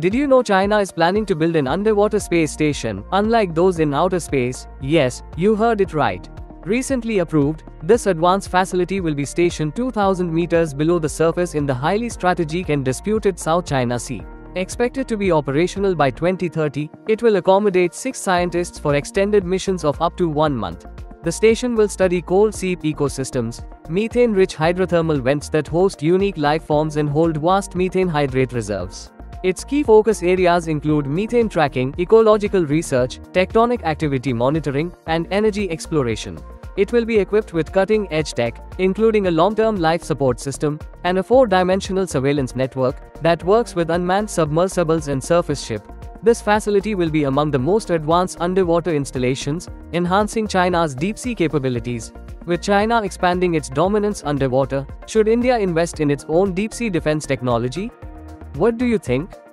Did you know China is planning to build an underwater space station, unlike those in outer space? Yes, you heard it right. Recently approved, this advanced facility will be stationed 2000 meters below the surface in the highly strategic and disputed South China Sea. Expected to be operational by 2030, it will accommodate six scientists for extended missions of up to one month. The station will study cold seep ecosystems, methane rich hydrothermal vents that host unique life forms and hold vast methane hydrate reserves. Its key focus areas include methane tracking, ecological research, tectonic activity monitoring, and energy exploration. It will be equipped with cutting edge tech, including a long term life support system and a four dimensional surveillance network that works with unmanned submersibles and surface ship. This facility will be among the most advanced underwater installations, enhancing China's deep sea capabilities. With China expanding its dominance underwater, should India invest in its own deep sea defense technology? What do you think?